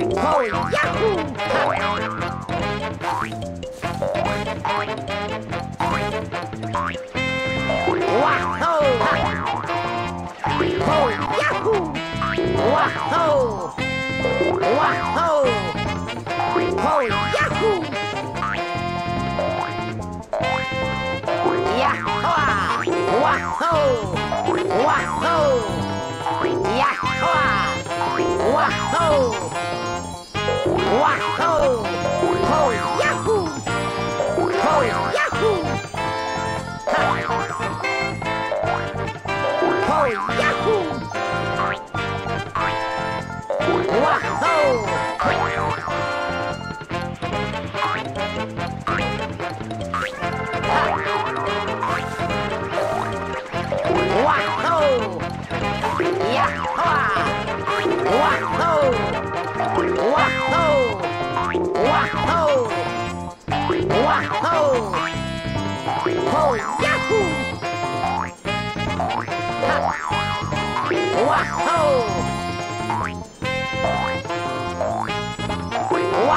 Hồi Yahoo! Wow! Hồi Yahoo! Wow! Wow! Hồi Yahoo! Yahoo! Wow! Wow! Yahoo! Wow! Wow! Wahoo!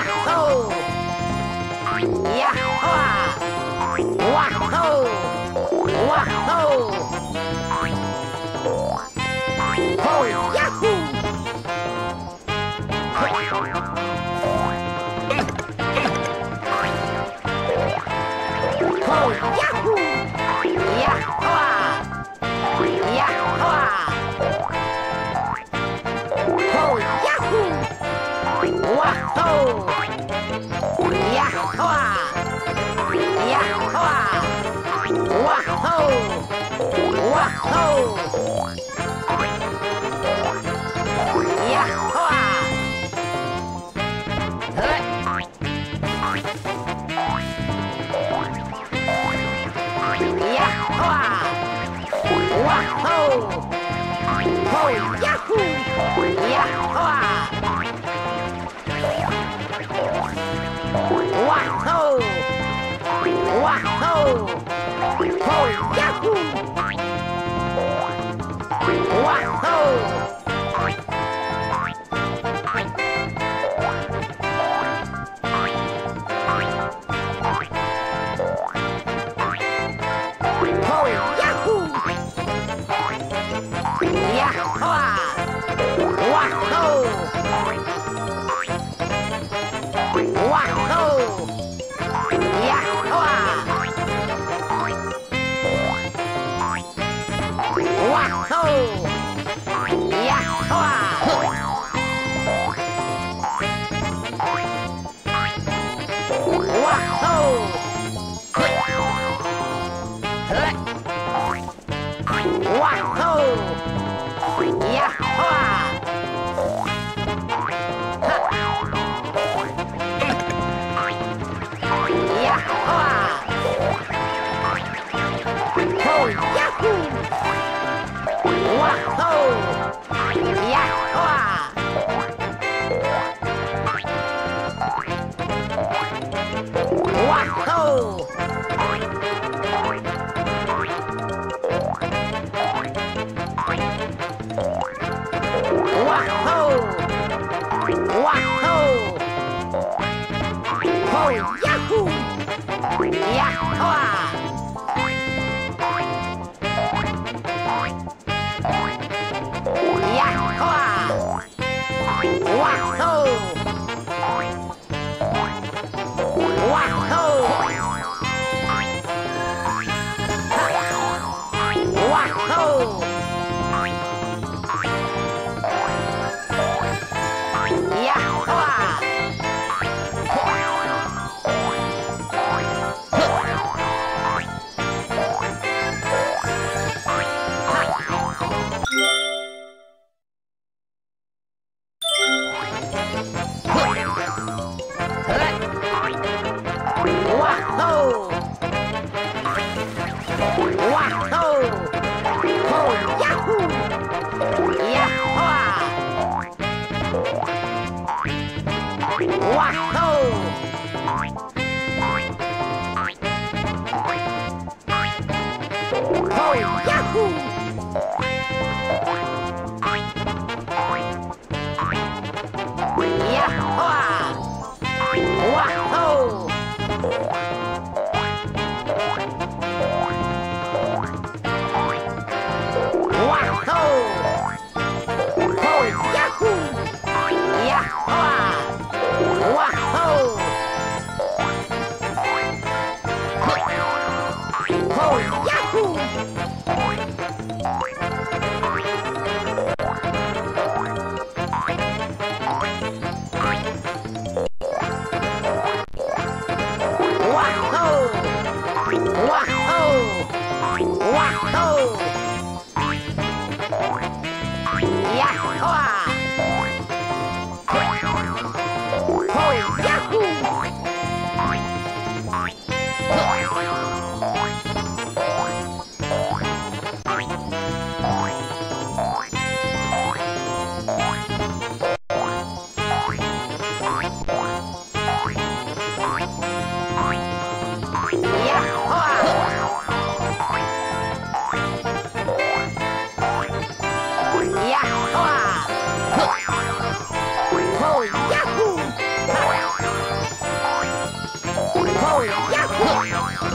Wahoo! Yahoo! Wahoo! Wahoo! Ho! Wahoo! Yahoo! Yahoo! Wahoo! Wahoo! Tchau! Brasil! Yahoo! Yahoo! Brasil! Gloria! Yahoo!